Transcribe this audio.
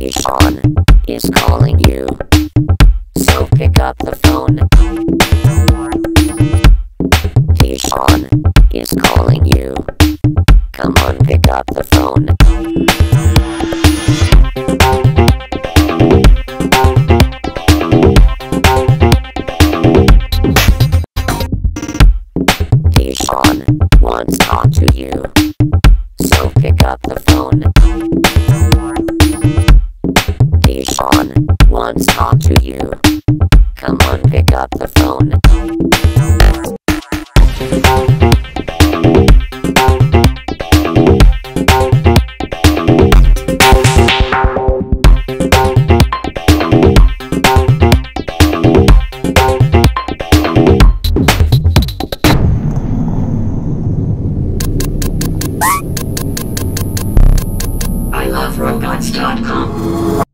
Deshaun is calling you. So pick up the phone. Deshaun is calling you. Come on, pick up the phone. Deshaun wants to talk to you. So pick up the phone. Deshaun wants to talk to you. Come on, pick up the phone. I love robots.com.